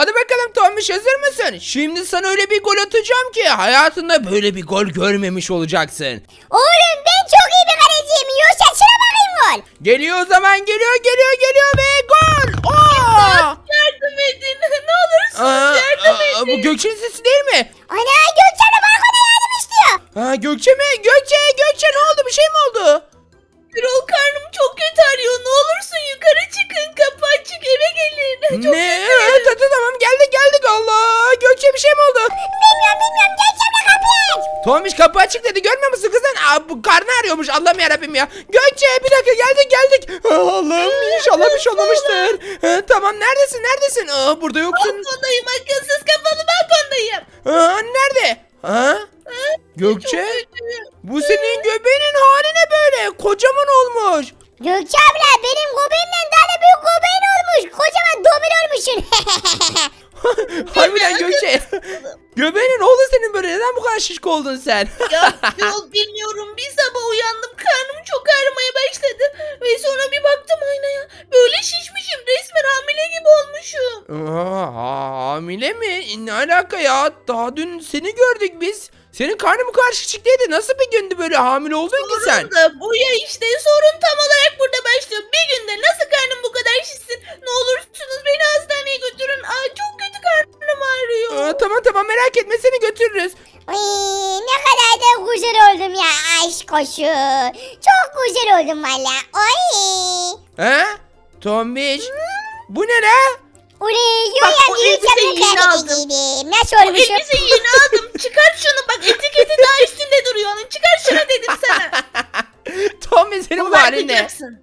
Hadi bakalım Tomiş hazır mısın? Şimdi sana öyle bir gol atacağım ki hayatında böyle bir gol görmemiş olacaksın. Oğlum ben çok iyi bir kaleciyim. Yoksa şuna bakayım gol. Geliyor o zaman geliyor geliyor geliyor ve gol. Aa! Yardım edin. Ne olursunuz Aa, yardım aa, edin. bu Gökçe'nin sesi değil mi? Ana Gökçen'e balkona yardım istiyor. Ha, Gökçe mi? Gökçe, Gökçe ne oldu? Bir şey mi oldu? Gürol karnım çok kötü arıyor. Ne olursun yukarı çıkın. Kapı açık eve gelin. Çok ne? Evet, hadi tamam geldik geldik Allah. Gökçe bir şey mi oldu? Bilmiyorum bilmiyorum. Gökçen'le kapıyı aç. Tomiş kapı açık dedi görmüyor musun kızın? Aa, bu karnı arıyormuş Allah'ım yarabbim ya. Gökçe bir dakika geldik geldik. Allah'ım inşallah bir şey olmamıştır. Ha, tamam neredesin neredesin? Aa, burada yoksun. Balkondayım akılsız kafalı balkondayım. Aa, nerede? Ha? Gökçe? Bu senin göbeğinin hali ne böyle? Kocaman olmuş. Gökçe abla benim göbeğimden daha da büyük göbeğin olmuş. Kocaman domino olmuşsun. Harbiden Gökçe. Göbeğinin oldu senin böyle. Neden bu kadar şişko oldun sen? Ya Gürol bilmiyorum. Bir sabah uyandım. Karnım çok ağrımaya başladı. Ve sonra bir baktım aynaya. Böyle şişmişim. Resmen hamile gibi olmuşum. Aa, hamile mi? Ne alaka ya? Daha dün seni gördük biz. Senin karnın bu kadar şişik değildi. Nasıl bir gündü böyle hamile oldun ki sen? Sorun da bu ya işte. Sorun tam olarak burada başlıyor. Bir günde nasıl karnım bu kadar şişsin? Ne olursunuz beni hastaneye götürün. Aa, çok kötü karnım ağrıyor. Aa, tamam tamam merak etme seni götürürüz. Ay, ne kadar da güzel oldum ya aşk koşu. Çok güzel oldum valla. Ay. He? Tombiş. Bu ne la? Uli Bak, yoyan o bir elbiseyi yeni kıyafeti aldım. giydim. Nasıl O olmuşum? elbiseyi yeni aldım. Çıkar şunu bak etiketi daha üstünde duruyor onun. Çıkar şunu dedim sana. Tombiş senin bu halin ne? Ulaşacaksın.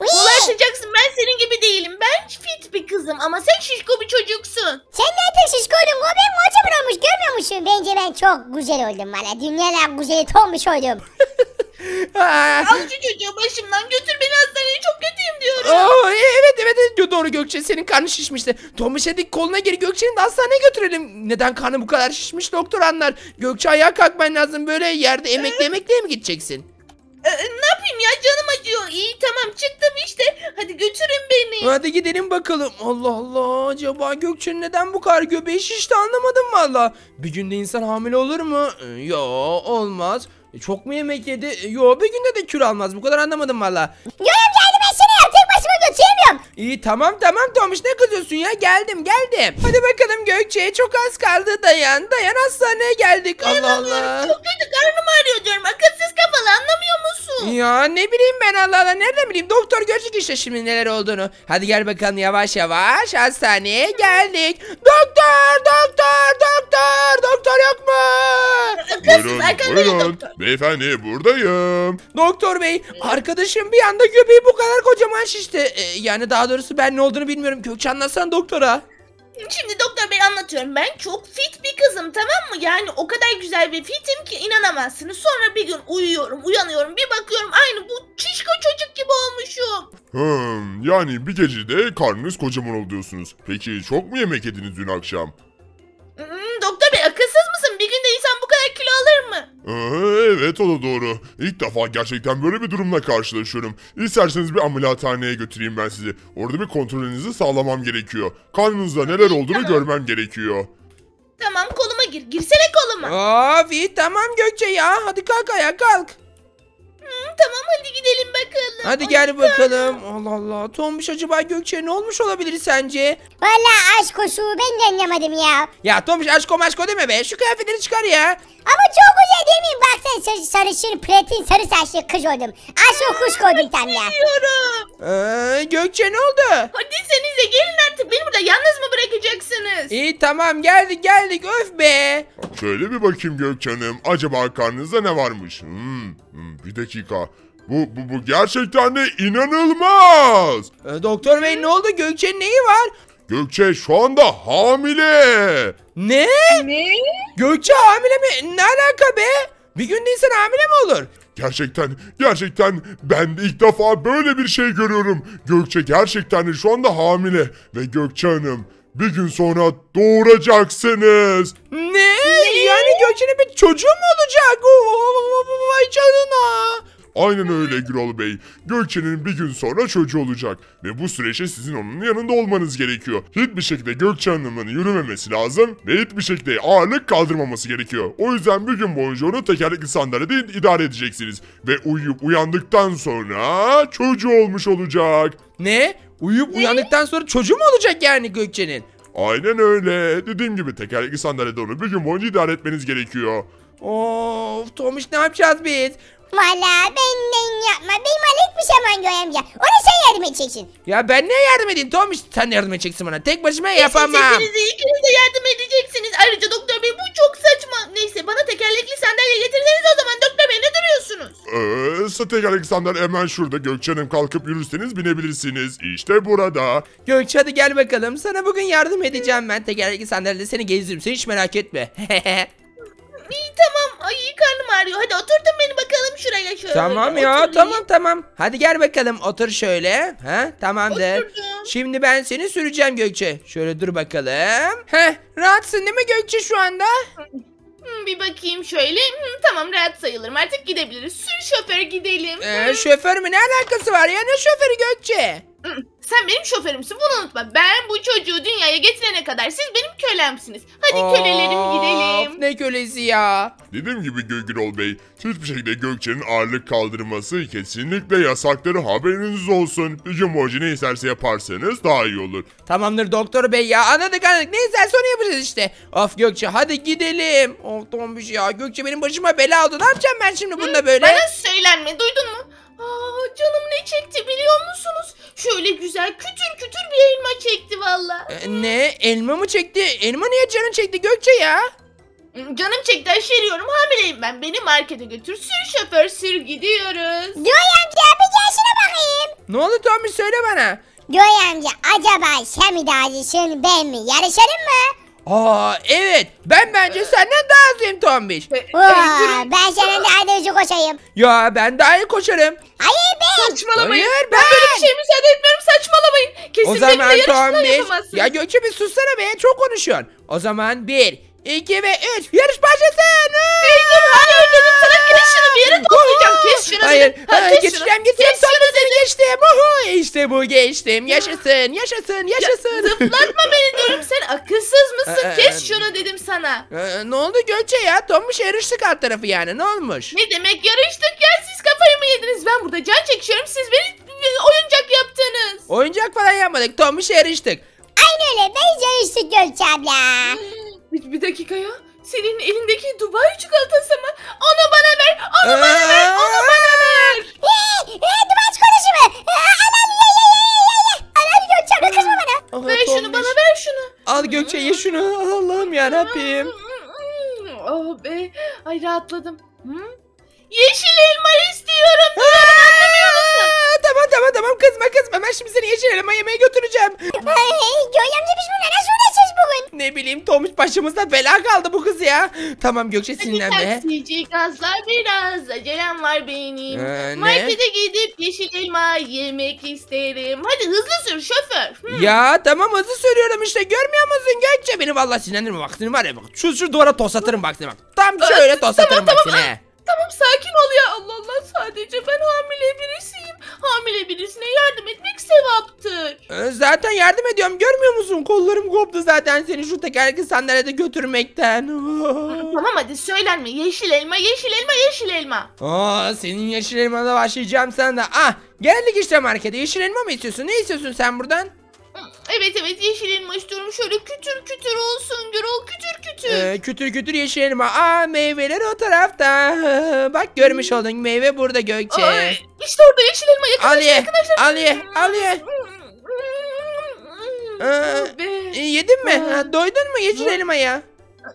Uy, Ulaşacaksın. Ben senin gibi değilim. Ben fit bir kızım ama sen şişko bir çocuksun. Sen ne tek şişko oldun? Göbeğim kocaman olmuş görmüyor musun? Bence ben çok güzel oldum valla. Dünyalar güzeli olmuş oldum. Al şu çocuğu başımdan götür beni kötüyüm diyorum. Aa, e, evet evet evet doğru Gökçe senin karnın şişmişti. Tomiş hadi koluna gir Gökçe'nin de hastaneye götürelim. Neden karnı bu kadar şişmiş doktor anlar. Gökçe ayağa kalkman lazım böyle yerde emekli emekliye mi gideceksin? Ee, ne yapayım ya canım acıyor. İyi tamam çıktım işte. Hadi götürün beni. Hadi gidelim bakalım. Allah Allah acaba Gökçe'nin neden bu kadar göbeği şişti anlamadım valla. Bir günde insan hamile olur mu? Ee, Yo olmaz. E, Çok mu yemek yedi? E, Yo bir günde de kür almaz. Bu kadar anlamadım valla. Yoyan geldi ben Christmas. Götüremiyorum. İyi tamam tamam Tomiş ne kızıyorsun ya geldim geldim. Hadi bakalım Gökçe çok az kaldı dayan dayan hastaneye geldik Allah Allah. Çok kötü karnım ağrıyor diyorum. Akılsız kafalı anlamıyor musun? Ya ne bileyim ben Allah Allah nereden bileyim doktor görecek işte şimdi neler olduğunu. Hadi gel bakalım yavaş yavaş hastaneye geldik. Doktor doktor doktor doktor yok mu? Akılsız Buyurun, arkandayım buyurun. doktor. Beyefendi buradayım. Doktor bey arkadaşım bir anda göbeği bu kadar kocaman şişti. Ee, yani daha doğrusu ben ne olduğunu bilmiyorum. Gökçe anlatsana doktora. Şimdi doktor bey anlatıyorum. Ben çok fit bir kızım tamam mı? Yani o kadar güzel ve fitim ki inanamazsınız. Sonra bir gün uyuyorum, uyanıyorum. Bir bakıyorum aynı bu çişko çocuk gibi olmuşum. Hmm, yani bir gecede karnınız kocaman oldu diyorsunuz. Peki çok mu yemek yediniz dün akşam? Evet o da doğru. İlk defa gerçekten böyle bir durumla karşılaşıyorum. İsterseniz bir ameliyathaneye götüreyim ben sizi. Orada bir kontrolünüzü sağlamam gerekiyor. Karnınızda neler olduğunu Tamam. görmem gerekiyor. Tamam koluma gir. Girsene koluma. Of iyi tamam Gökçe ya. Hadi kalk ayağa kalk. Tamam hadi gidelim bakalım. Hadi Ay, gel bakalım. Allah Allah. Tombiş acaba Gökçe ne olmuş olabilir sence? Valla aşk koşu ben de anlamadım ya. Ya Tombiş aşko maşko deme be. Şu kıyafetleri çıkar ya. Ama çok güzel değil miyim? Bak sen sarı, sarışın platin sarı saçlı kız oldum. Aşk kuş koydum tam ya. Biliyorum. Ee, Gökçe ne oldu? Hadi senize gelin artık. Beni burada yalnız mı bırakacaksınız? İyi tamam geldik geldik öf be. Şöyle bir bakayım Gökçen'im. Acaba karnınızda ne varmış? Hmm, hmm, bir dakika. Bu, bu, bu gerçekten de inanılmaz. Ee, doktor bey ne oldu Gökçe'nin neyi var? Gökçe şu anda hamile. Ne? Ne? Gökçe hamile mi? Ne alaka be? Bir günde insan hamile mi olur? Gerçekten, gerçekten ben de ilk defa böyle bir şey görüyorum. Gökçe gerçekten de şu anda hamile. Ve Gökçe Hanım bir gün sonra doğuracaksınız. Ne? Gökçe'nin bir çocuğu mu olacak? Vay canına. Aynen öyle Gürol Bey. Gökçe'nin bir gün sonra çocuğu olacak. Ve bu süreçte sizin onun yanında olmanız gerekiyor. Hiçbir şekilde Gökçe Hanım'ın yürümemesi lazım ve hiçbir şekilde ağırlık kaldırmaması gerekiyor. O yüzden bir gün boyunca onu tekerlekli sandalyede idare edeceksiniz. Ve uyuyup uyandıktan sonra çocuğu olmuş olacak. Ne? Uyuyup uyandıktan sonra çocuğu mu olacak yani Gökçe'nin? Aynen öyle. Dediğim gibi tekerlekli sandalyede onu bir gün boyunca idare etmeniz gerekiyor. Of Tomiş ne yapacağız biz? Valla benden yapma. Benim hiçbir şey aman Göğe amca. Ona sen yardım edeceksin. Ya ben ne yardım edeyim Tomiş? Sen yardım edeceksin bana. Tek başıma yapamam. Sesinize ikiniz de yardım edeceksiniz. Ayrıca doktor bey bu çok saçma. Neyse bana tekerlekli sandalye getirseniz o zaman doktor bey ne duruyorsunuz? Ee, tekerlekli sandalye hemen şurada. Gökçe Hanım kalkıp yürürseniz binebilirsiniz. İşte burada. Gökçe hadi gel bakalım. Sana bugün yardım edeceğim ben. Tekerlekli sandalyede seni gezdiririm. Sen hiç merak etme. İyi tamam. Ay karnım ağrıyor. Hadi oturtun beni bakalım şuraya şöyle. tamam ya Oturayım. tamam tamam. Hadi gel bakalım otur şöyle. Ha tamamdır. Oturdum. Şimdi ben seni süreceğim Gökçe. Şöyle dur bakalım. Heh rahatsın değil mi Gökçe şu anda? Hmm, bir bakayım şöyle. Hmm, tamam rahat sayılırım. Artık gidebiliriz. Sür şoför gidelim. Ee, şoför mü ne alakası var ya ne şoförü Gökçe? Hmm, Sen benim şoförümsün bunu unutma. Ben bu çocuğu dünyaya getirene kadar siz benim kölemsiniz. Hadi kölelerim Of, gidelim. Ne kölesi ya? Dediğim gibi Gürol Bey, hiçbir şekilde Gökçe'nin ağırlık kaldırması kesinlikle yasaktır haberiniz olsun. Gün boyunca ne isterse yaparsanız daha iyi olur. Tamamdır doktor bey ya anladık anladık neyse sonra yapacağız işte. Of Gökçe hadi gidelim. Of Tombiş ya Gökçe benim başıma bela oldu ne yapacağım ben şimdi bunda böyle? Bana söylenme duydun mu? Aa, canım ne çekti biliyor musunuz? Şöyle güzel kütür kütür bir elma çekti valla. Ee, ne elma mı çekti? Elma niye canın çekti Gökçe ya? Hmm, Canım çekti aşeriyorum hamileyim ben. Beni markete götür sür şoför sür gidiyoruz. Göğe amca bir gelsene bakayım. Ne oldu Tombiş söyle bana. Göğe amca acaba daha iyisin ben mi? Yarışalım mı? Aa evet ben bence senden daha hızlıyım Tombiş. E, e, Oo, durun. ben senin daha hızlı koşayım. Ya ben daha iyi koşarım. Hayır ben. Saçmalamayın. Hayır, ben... ben. böyle bir şey müsaade etmiyorum saçmalamayın. O Kesinlikle zaman yarışma Tombiş. yapamazsınız. Ya Gökçe bir sussana be çok konuşuyorsun. O zaman bir, iki ve üç yarış başlasın. Hayır dedim sana şunu bir yere toplayacağım. Kes şunu Hayır, dedim. Ha, kes geçeceğim şunu. geçeceğim. Kes seni dedim. geçtim. Uhu, işte bu geçtim. Yaşasın, yaşasın, yaşasın. Zıplatma beni diyorum sen akılsız mısın? Ee, Kes şunu dedim sana. Ee, ne oldu Gökçe ya? Tommuş yarıştık alt tarafı yani. Ne olmuş? Ne demek yarıştık ya siz kafayı mı yediniz? Ben burada can çekişiyorum siz beni beni oyuncak yaptınız. Oyuncak falan yapmadık. Tommuş yarıştık. Aynı öyle ben yarıştık Gökçe abla. Bir, bir dakika ya. Senin elindeki Dubai çikolatası mı? Onu bana ver. Onu Ee, bana ver. Onu bana ver. Hey, hey, duman çikolatası mı? Alal ye ye ye ye ye. Alal Gökçe abla kızma bana. Aha, Ver şunu bana ver şunu. Al Gökçe ye şunu. Allah'ım ya Rabbim. Oh be. Ay rahatladım. Hı? Yeşil elma istiyorum. Musun? tamam tamam tamam kızma kızma. Ben şimdi seni yeşil elma yemeye götüreceğim. Hey, Göğe amca biz bununla nasıl uğraşacağız bugün? Ne bileyim Tomuş başımızda bela kaldı bu kız ya. Tamam Gökçe sinirlenme. taksici gazlar biraz. Acelem var benim. Ee, ne? Markete gidip yeşil elma yemek isterim. Hadi hızlı sür şoför. Hı. Ya tamam hızlı sürüyorum işte görmüyor musun Gökçe beni vallahi sinirlendirme bak seni var ya bak şu şu duvara toslatırım bak seni bak tam şöyle toslatırım bak seni. Tamam sakin ol ya Allah Allah sadece ben hamile birisiyim. Hamile birisine yardım etmek sevaptır. Ee, Zaten yardım ediyorum görmüyor musun kollarım koptu zaten seni şu tekerlekli sandalyede götürmekten. Tamam hadi söylenme yeşil elma yeşil elma yeşil elma. Aa senin yeşil elmana başlayacağım sen de. Ah geldik işte markete yeşil elma mı istiyorsun ne istiyorsun sen buradan? Evet evet yeşil elma istiyorum şöyle kütür kütür olsun Gürol kütür kütür. Ee, kütür kütür yeşil elma. Aa meyveler o tarafta. Bak görmüş oldun meyve burada Gökçe. Ay, işte orada yeşil elma yakınlaştı Al ye, yakınlaştı. al ye, al ye. Ee, Oh be. E, yedin mi? Aa. Ha, doydun mu yeşil Aa. elmaya?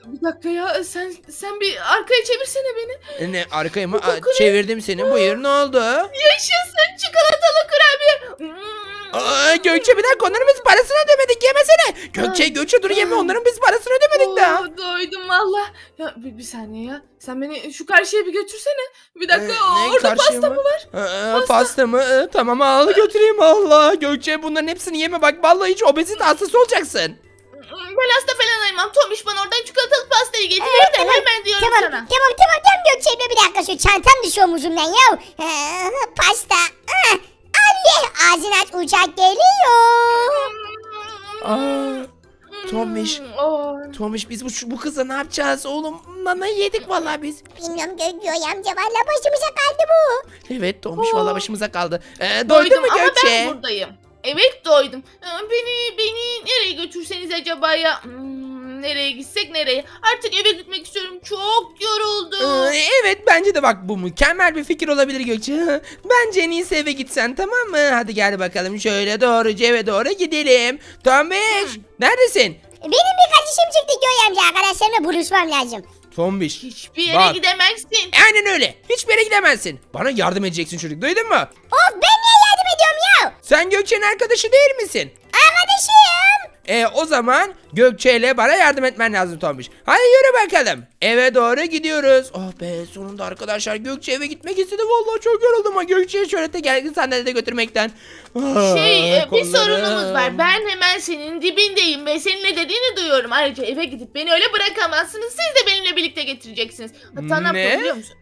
Bir dakika ya sen sen bir arkaya çevirsene beni. E, Ne arkaya mı? Aa, çevirdim seni. Buyur ne oldu? Yaşasın çikolatalı kurabiye. Aa, Gökçe bir dakika onların biz parasını ödemedik yemesene. Gökçe Gökçe dur yeme onların biz parasını ödemedik daha. Oo, doydum valla. Ya bir, bir saniye ya. Sen beni şu karşıya bir götürsene. Bir dakika Ee, ne, orada karşıya pasta mı? mı var? Aa, Pasta. pasta mı? Ee, tamam al götüreyim Allah. Gökçe bunların hepsini yeme bak vallahi hiç obezite hastası olacaksın. Ben hasta falan Tamam Tomiş bana oradan çikolatalı pastayı getir Evet, de tamam. hemen diyorum Tamam sana. tamam tamam tamam Gökçe bir dakika şu çantam düşüyor omuzumdan ya. Ee, pasta. Ah, Al ye ağzını aç uçak geliyor. Aa, Tomiş. Hmm, oh. Tomiş biz bu, bu kızla ne yapacağız oğlum? Nana yedik vallahi biz. Bilmiyorum Gökçe amca valla başımıza kaldı bu. Evet Tomiş Oo. vallahi başımıza kaldı. Ee, doydun Doydum mu ama Gökçe? ben buradayım. Evet doydum. Ee, Beni beni nereye götürseniz acaba ya? Hmm, nereye gitsek nereye? Artık eve gitmek istiyorum. Çok yoruldum. Ee, evet bence de bak bu mükemmel bir fikir olabilir Gökçe. Bence en iyisi eve gitsen tamam mı? Hadi gel bakalım şöyle doğruca eve doğru gidelim. Tombiş neredesin? Benim birkaç işim çıktı Gökçe amca arkadaşlarımla buluşmam lazım. Tombiş. Hiçbir yere Bak. gidemezsin. Aynen öyle. Hiçbir yere gidemezsin. Bana yardım edeceksin çocuk duydun mu? Of ben niye yardım ediyorum ya? Sen Gökçe'nin arkadaşı değil misin? Arkadaşım. E o zaman Gökçe ile bana yardım etmen lazım Tombiş. Hadi yürü bakalım. Eve doğru gidiyoruz. Oh be sonunda arkadaşlar Gökçe eve gitmek istedi. Vallahi çok yoruldum ama Gökçe'yi şöyle tekerlekli sandalyede götürmekten. Ah, Şey e, bir sorunumuz var. Ben hemen senin dibindeyim ve senin ne dediğini duyuyorum. Ayrıca eve gidip beni öyle bırakamazsınız. Siz de benimle birlikte getireceksiniz. Hatta ne, Ne? yapalım biliyor musun?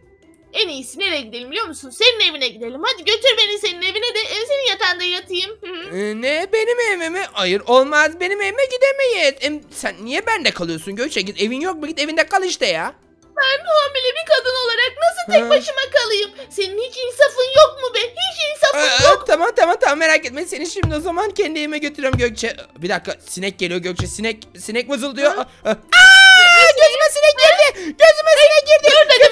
En iyisi nereye gidelim biliyor musun? Senin evine gidelim. Hadi götür beni senin evine de e, senin yatağında yatayım. Hı. Ee, ne benim evime mi? Hayır olmaz benim evime gidemeyiz. Em, sen niye bende kalıyorsun Gökçe? Git evin yok mu? Git evinde kal işte ya. Ben hamile bir kadın olarak nasıl tek Ha. başıma kalayım? Senin hiç insafın yok mu be? Hiç insafın Aa, yok. tamam tamam tamam merak etme seni şimdi o zaman kendi evime götürüyorum Gökçe. Bir dakika sinek geliyor Gökçe sinek sinek vızıldıyor. Aa, aa, gözüme sinek girdi. Gözüme sinek girdi. dur dedim,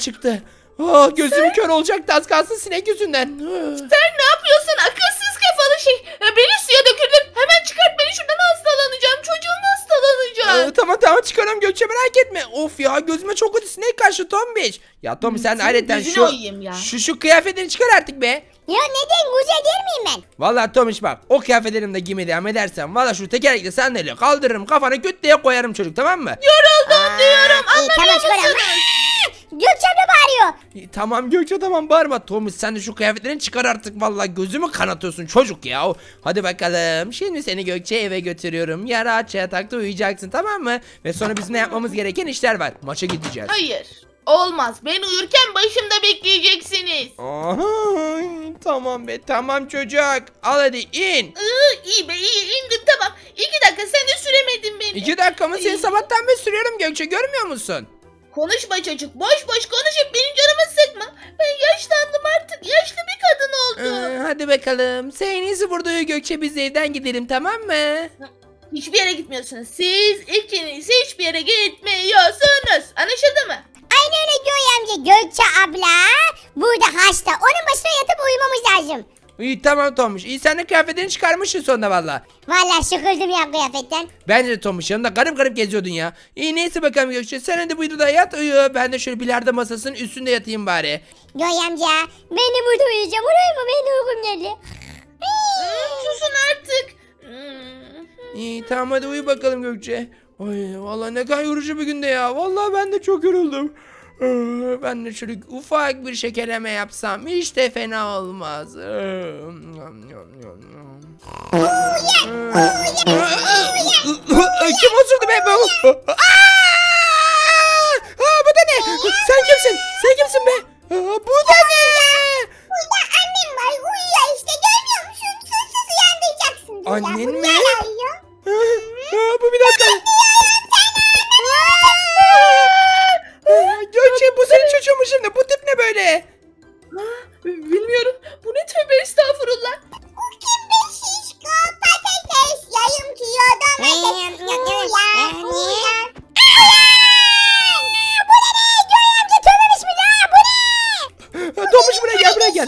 çıktı. Ah, gözüm kör olacaktı az kalsın sinek yüzünden. Sen ne yapıyorsun akılsız kafalı şey? E, Beni suya döküldün. Hemen çıkart beni şuradan hastalanacağım. Çocuğum Ee, hastalanacak. tamam tamam çıkarım Gökçe merak etme. Of ya gözüme çok kötü sinek kaçtı Tombiç. Ya Tombiç sen senin gözüne şu, oyayım ya. şu şu kıyafetini çıkar artık be. Ya neden güzel değil miyim ben? Vallahi Tomiş bak o kıyafetlerini de giymeye devam edersen valla şu tekerlekli sandalye kaldırırım kafanı küt diye koyarım çocuk tamam mı? Yoruldum diyorum İyi tamam çıkarım. Gökçe abla bağırıyor. İyi, Tamam Gökçe tamam bağırma Tomiş sen de şu kıyafetlerini çıkar artık vallahi gözümü kanatıyorsun çocuk ya. Hadi bakalım şimdi seni Gökçe eve götürüyorum. Ya rahatça yatakta uyuyacaksın tamam mı? Ve sonra bizim ne yapmamız gereken işler var. Maça gideceğiz. Hayır. Olmaz. Ben uyurken başımda bekleyeceksiniz. Aha, tamam be tamam çocuk. Al hadi in. Iı, iyi be iyi indim tamam. İki dakika sen de süremedin beni. İki dakikamı seni Ay. sabahtan beri sürüyorum Gökçe görmüyor musun? Konuşma çocuk. Boş boş konuşup benim canımı sıkma. Ben yaşlandım artık. Yaşlı bir kadın oldum. Ee, hadi bakalım. Sen en iyisi burada uyu Gökçe biz de evden gidelim tamam mı? Hiçbir yere gitmiyorsunuz. Siz ikiniz hiçbir yere gitmiyorsunuz. Anlaşıldı mı? Aynı öyle Gökçe amca. Gökçe abla burada hasta. Onun başına yatıp uyumamız lazım. İyi tamam Tomuş. İyi sen de kıyafetini çıkarmışsın sonunda valla. Vallahi sıkıldım ya kıyafetten. Bence de Tomuş yanında garip garip geziyordun ya. İyi neyse bakalım Gökçe. Sen hadi buydu da yat uyu. Ben de şöyle bilardo masasının üstünde yatayım bari. Gökçe amca ben de burada uyuyacağım. Olur mu? Benim uykum geldi. Hmm, Susun artık. İyi tamam hadi uyu bakalım Gökçe. Ay vallahi ne kadar yorucu bir günde ya. Vallahi ben de çok yoruldum. Ee, Ben de şöyle ufak bir şekerleme yapsam hiç de fena olmaz. Ee, Kim osurdu be bu? Aa! Bu da ne? Sen kimsin? Sen kimsin be? Aa, bu da ne? Burada annem var. Uyuyor işte. Görmüyor musun? Susuz uyandıracaksın. Annen Bu mi? arıyor? Aa, aa, bu bir dakika. Gökçe bu senin çocuğun mu şimdi? Bu tip ne böyle? Bilmiyorum. Bu ne tövbe estağfurullah. Bu kim be şişko? Patates. Yayım? Gökçe amca tövbe bismillah. Bu ne? Aa, Tomuş buraya gel buraya gel.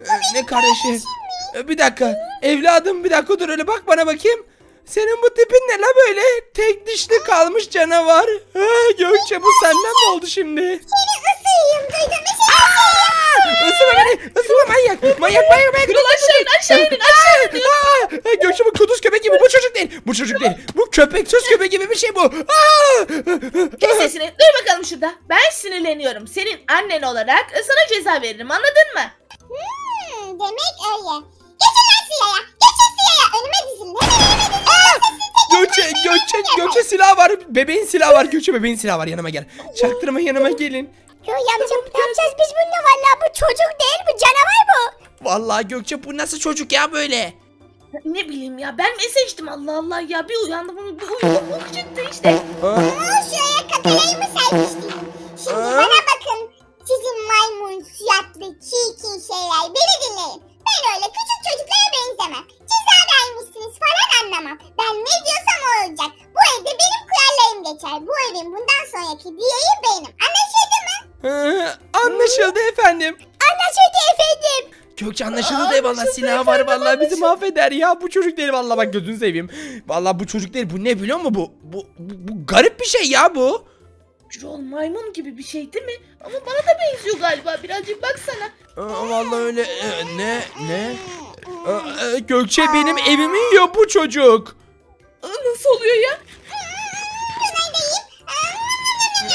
Ee, Ne kardeşi? Ee, Bir dakika. Evladım bir dakika dur öyle bak bana bakayım. Senin bu tipin ne la böyle? Tek dişli kalmış canavar. Ha, Gökçe bu senden mi oldu şimdi? Seni ısırayım. Duydun mu? Seni ısırayım. Isırma beni. Isırma manyak. Manyak manyak manyak. Gürol aşağı in aşağı inin aşağı. Aa, Gökçe bu kuduz köpek gibi bu çocuk değil. Bu çocuk değil. Bu köpek söz köpek gibi bir şey bu. Aa! Kes sesini. Dur bakalım şurada. Ben sinirleniyorum. Senin annen olarak sana ceza veririm anladın mı? Hmm, demek öyle. Geçin lan sıraya. Önüme dizilin. Hemen önüme dizilin. Gökçe, Gökçe, Gökçe silah var. Bebeğin silahı var. Gökçe bebeğin silahı var. Yanıma gel. Çaktırma yanıma gelin. Yo amcam ne yapacağız biz bununla valla? Bu çocuk değil bu canavar bu. Vallahi Gökçe bu nasıl çocuk ya böyle? Ne bileyim ya ben seçtim Allah Allah ya bir uyandım bir uyudum bu çıktı işte. Aa, şuraya kakalayı mı sermiştik? Şimdi Aa. bana bakın. Sizin maymun, suratlı, çirkin şeyler. Beni dinleyin. Ben öyle küçük çocuklara benzemem. Ceza vermişsiniz falan anlamam. Ben ne diyorsam o olacak. Bu evde benim kurallarım geçer. Bu evin bundan sonraki diyeği benim. Anlaşıldı mı? anlaşıldı efendim. Anlaşıldı efendim. Gökçe anlaşıldı da anlaşıldı silahı var vallahi bizi mahveder ya. Bu çocuk değil vallahi bak gözünü seveyim. Vallahi bu çocuk değil bu ne biliyor musun bu? Bu, bu, bu garip bir şey ya bu. Gürol maymun gibi bir şey değil mi? Ama bana da benziyor galiba birazcık baksana. Aa, vallahi öyle Ee, ne ne? Aa, e, Gökçe benim evimi yiyor bu çocuk. Aa, Nasıl oluyor ya?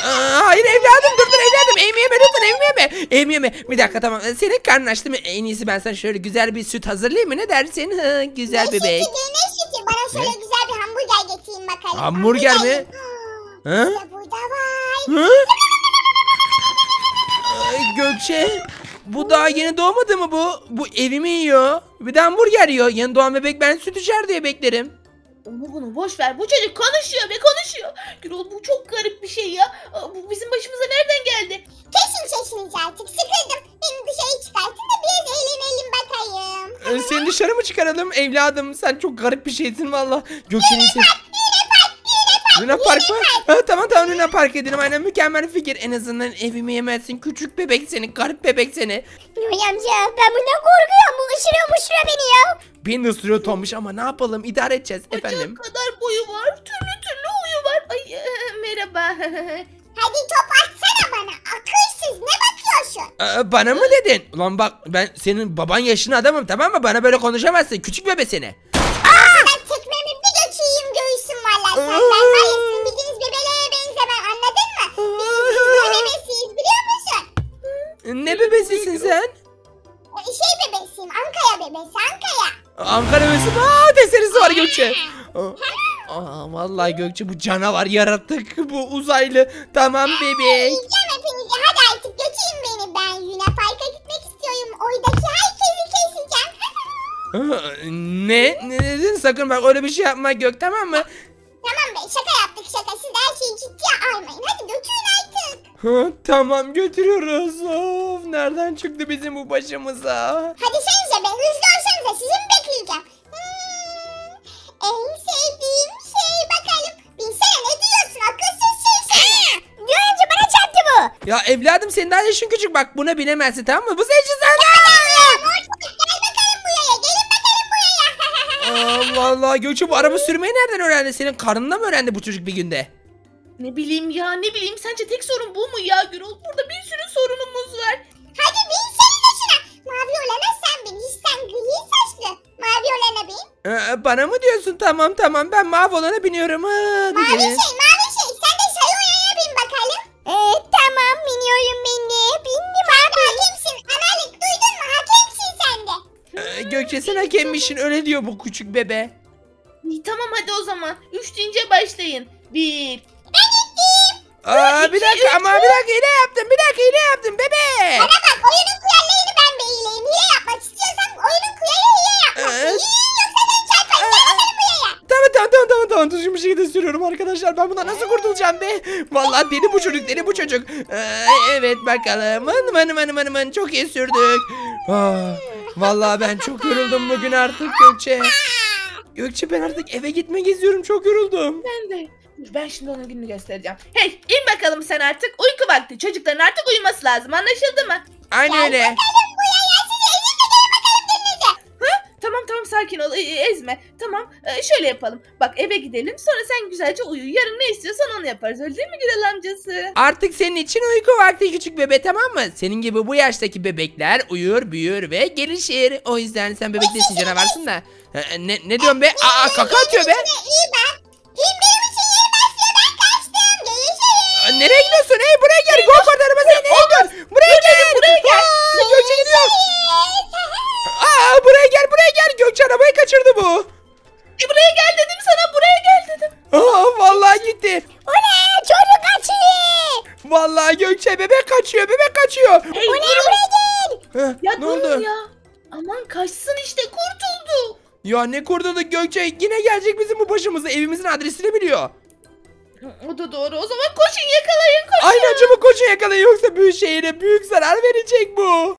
Aa, hayır evladım dur dur evladım evimi yeme lütfen evimi yeme. Evimi yeme. Bir dakika tamam senin karnın açtı mı? En iyisi ben sana şöyle güzel bir süt hazırlayayım mı ne dersin? Ha, güzel ne bebek. sütü ne sütü? Bana şöyle Ne? güzel bir hamburger getireyim bakalım. Hamburger mi? Aa, Ha? İşte burada. Hı? Ay, Gökçe bu daha yeni doğmadı mı bu? Bu evimi yiyor. Bir de hamburger yiyor. Yeni doğan bebek ben süt içer diye beklerim. Onu bunu boş ver. Bu çocuk konuşuyor ve konuşuyor. Gürol bu çok garip bir şey ya. Bu bizim başımıza nereden geldi? Kesin sesinizi artık. Sıkıldım. Beni dışarı çıkartın da biraz eğlenelim bakayım. Ee, Seni dışarı mı çıkaralım evladım? Sen çok garip bir şeysin valla. Gökçe'nin sesi. Luna Park mı? Ha, tamam tamam Luna Park edelim aynen mükemmel fikir. En azından evimi yemezsin. Küçük bebek seni, garip bebek seni. Yoy amca ben bundan korkuyorum. Bu ısırıyor mışırıyor beni ya. Beni ısırıyor Tombiş ama ne yapalım idare edeceğiz efendim. Bacak kadar boyu var. Türlü türlü huyu var. Ay e, merhaba. Hadi top atsana bana. Akılsız ne bakıyorsun? Ee, bana mı dedin? Ulan bak ben senin baban yaşında adamım tamam mı? Bana böyle konuşamazsın. Küçük bebe seni. Ne bebesisin sen? E, Şey bebesiyim Ankara bebesi Ankara. Ankara bebesi. Aa testeresi var Gökçe. Aa, vallahi Gökçe bu canavar yaratık. Bu uzaylı. Tamam bebek. Yiyeceğim hepinizi hadi artık götürün beni. Ben Luna Park'a gitmek istiyorum. Oradaki herkesi keseceğim. Ne? Ne dedin? Sakın bak öyle bir şey yapma Gök tamam mı? Tamam götürüyoruz. Of nereden çıktı bizim bu başımıza? Hadi senize be hızlı olsanıza sizi mi bekleyeceğim? Hmm, en sevdiğim şey bakalım. Binsene ne diyorsun akılsız şey seni. Diyor amca bana çarptı bu. Ya evladım senin daha yaşın küçük bak buna binemezsin tamam mı? Bu sen. Bakalım buraya. Allah Allah Gökçe bu araba sürmeyi nereden öğrendi? Senin karnında mı öğrendi bu çocuk bir günde? Ne bileyim ya ne bileyim. Sence tek sorun bu mu ya Gürol? Burada bir sürü sorunumuz var. Hadi binsenize şuna. Mavi olana sen bin. Hiç sen gri saçlı. Mavi olana bin. Ee, bana mı diyorsun? Tamam tamam ben mavi olana biniyorum. Hadi Mavi gelin. şey mavi şey. Sen de sarı olana bin bakalım. Ee, tamam biniyorum ben de. Bindim abi. Hakemsin. Analık duydun mu? Hakemsin sen de. Ee, Gökçe sen hakemmişsin öyle diyor bu küçük bebe. İyi tamam hadi o zaman. Üç deyince başlayın. Bir. Aa, bir dakika ama bir dakika hile yaptım bir dakika hile yaptım bebe. Bana bak oyunun kurallarını ben belirleyeyim. Hile yapmak istiyorsan oyunun kuralı hile yapmak. Evet. Hile yoksa ben çarparım. Gel bakalım buraya. Tamam tamam tamam tamam tamam düzgün bir şekilde sürüyorum arkadaşlar ben bundan nasıl kurtulacağım be Vallahi deli bu çocuk deli bu çocuk Ee, Evet bakalım hınım hınım hınım hınım çok iyi sürdük ah, Vallahi ben çok yoruldum bugün artık Gökçe Gökçe ben artık eve gitmek istiyorum çok yoruldum Ben de. Dur ben şimdi ona gününü göstereceğim. Hey in bakalım sen artık. Uyku vakti. Çocukların artık uyuması lazım. Anlaşıldı mı? Aynı öyle. Tamam tamam sakin ol e- ezme. Tamam e, şöyle yapalım. Bak eve gidelim sonra sen güzelce uyu. Yarın ne istiyorsan onu yaparız öyle değil mi Gürel amcası? Artık senin için uyku vakti küçük bebe tamam mı? Senin gibi bu yaştaki bebekler uyur, büyür ve gelişir. O yüzden sen bebek değilsin canavarsın da. E, Ne, ne diyorsun be? Aa kaka atıyor be. İyi bak. Benim Nereye gidiyorsun? Hey buraya gel. Go kart arabasına nereye gidiyorsun? Buraya gel. buraya gel. Gökçe gidiyor. Aa buraya gel buraya gel. Gökçe arabayı kaçırdı bu. E, buraya gel dedim sana buraya gel dedim. Aa vallahi gitti. O ne? Çocuk kaçıyor. Vallahi Gökçe bebek kaçıyor. Bebek kaçıyor. Hey, O ne? durun. Buraya gel. Heh, Ya ne oldu? ya. Aman kaçsın işte kurtuldu. Ya ne kurtulduk Gökçe? Yine gelecek bizim bu başımıza. Evimizin adresini biliyor. O da doğru. O zaman koşun yakalayın koşun. Aynen çabuk koşun yakalayın yoksa büyük şehire büyük zarar verecek bu.